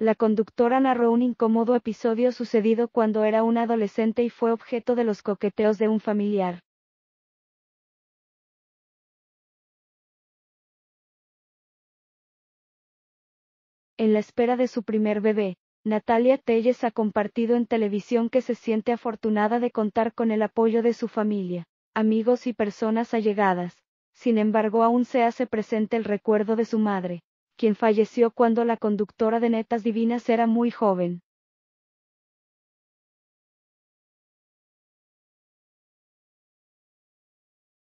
La conductora narró un incómodo episodio sucedido cuando era una adolescente y fue objeto de los coqueteos de un familiar. En la espera de su primer bebé, Natalia Telles ha compartido en televisión que se siente afortunada de contar con el apoyo de su familia, amigos y personas allegadas. Sin embargo, aún se hace presente el recuerdo de su madre, quien falleció cuando la conductora de Netas Divinas era muy joven.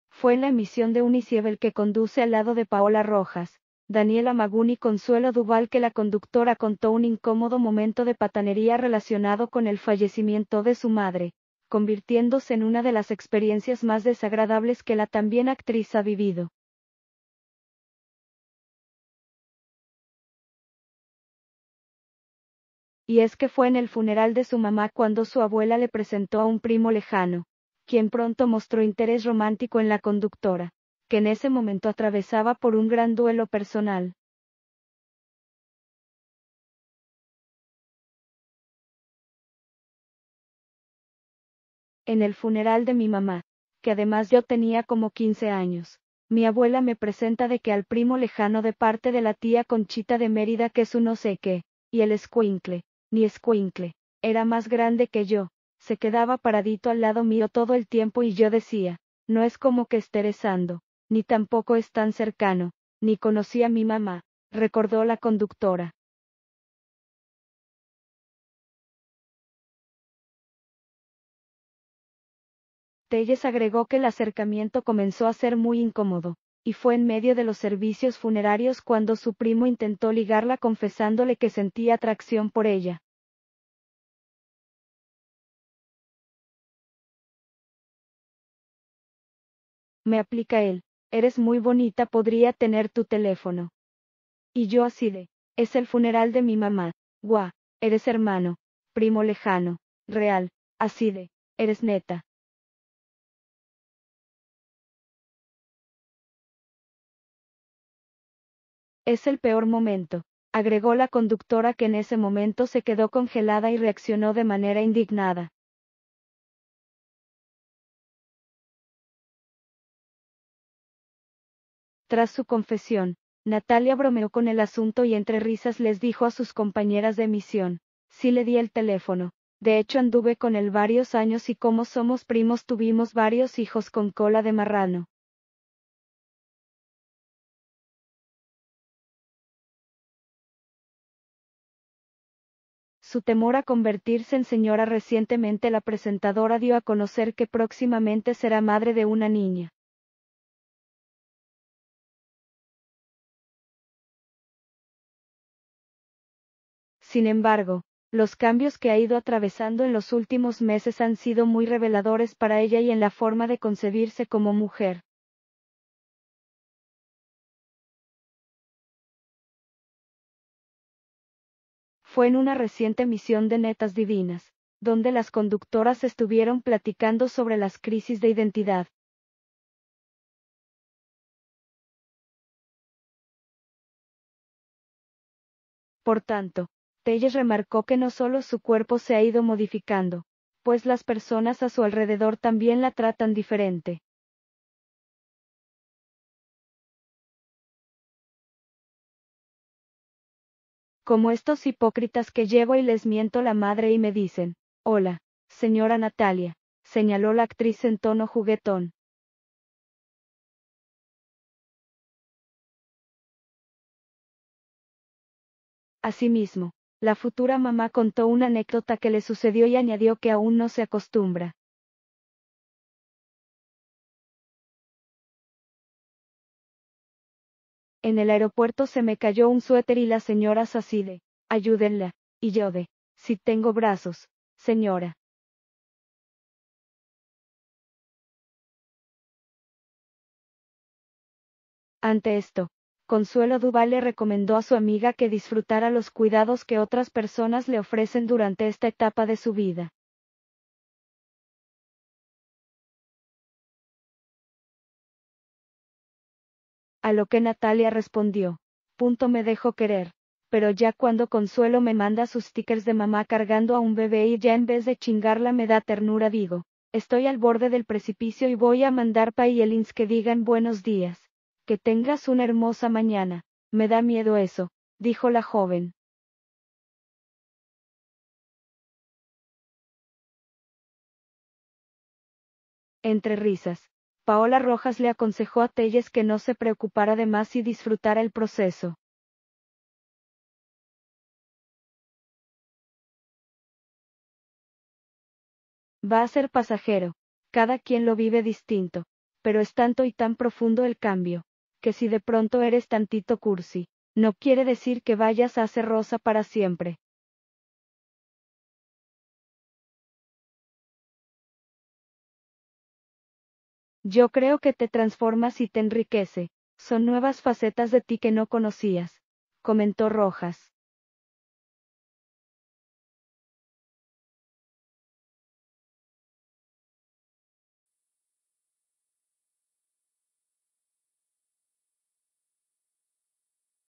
Fue en la emisión de Unicievel que conduce al lado de Paola Rojas, Daniela Magún y Consuelo Duval que la conductora contó un incómodo momento de patanería relacionado con el fallecimiento de su madre, convirtiéndose en una de las experiencias más desagradables que la también actriz ha vivido. Y es que fue en el funeral de su mamá cuando su abuela le presentó a un primo lejano, quien pronto mostró interés romántico en la conductora, que en ese momento atravesaba por un gran duelo personal. En el funeral de mi mamá, que además yo tenía como 15 años, mi abuela me presenta de que al primo lejano de parte de la tía Conchita de Mérida que su no sé qué, y el escuincle, ni escuincle, era más grande que yo, se quedaba paradito al lado mío todo el tiempo y yo decía, no es como que esté rezando, ni tampoco es tan cercano, ni conocí a mi mamá, recordó la conductora. Telles agregó que el acercamiento comenzó a ser muy incómodo, y fue en medio de los servicios funerarios cuando su primo intentó ligarla confesándole que sentía atracción por ella. Me aplica él, eres muy bonita, podría tener tu teléfono. Y yo así de, es el funeral de mi mamá, guau, eres hermano, primo lejano, real, así de, eres neta. Es el peor momento, agregó la conductora que en ese momento se quedó congelada y reaccionó de manera indignada. Tras su confesión, Natalia bromeó con el asunto y entre risas les dijo a sus compañeras de misión, sí le di el teléfono, de hecho anduve con él varios años y como somos primos tuvimos varios hijos con cola de marrano. Su temor a convertirse en señora recientemente la presentadora dio a conocer que próximamente será madre de una niña. Sin embargo, los cambios que ha ido atravesando en los últimos meses han sido muy reveladores para ella y en la forma de concebirse como mujer. Fue en una reciente emisión de Netas Divinas, donde las conductoras estuvieron platicando sobre las crisis de identidad. Por tanto, Telles remarcó que no solo su cuerpo se ha ido modificando, pues las personas a su alrededor también la tratan diferente. Como estos hipócritas que llevo y les miento la madre y me dicen, hola, señora Natalia, señaló la actriz en tono juguetón. Asimismo, la futura mamá contó una anécdota que le sucedió y añadió que aún no se acostumbra. En el aeropuerto se me cayó un suéter y la señora de, ayúdenla, y yo de, si tengo brazos, señora. Ante esto, Consuelo Duval le recomendó a su amiga que disfrutara los cuidados que otras personas le ofrecen durante esta etapa de su vida. A lo que Natalia respondió, punto me dejo querer, pero ya cuando Consuelo me manda sus stickers de mamá cargando a un bebé y ya en vez de chingarla me da ternura digo, estoy al borde del precipicio y voy a mandar paelins que digan buenos días. Que tengas una hermosa mañana. Me da miedo eso, dijo la joven. Entre risas, Paola Rojas le aconsejó a Telles que no se preocupara de más y disfrutara el proceso. Va a ser pasajero, cada quien lo vive distinto, pero es tanto y tan profundo el cambio, que si de pronto eres tantito cursi, no quiere decir que vayas a ser rosa para siempre. Yo creo que te transformas y te enriquece, son nuevas facetas de ti que no conocías, comentó Rojas.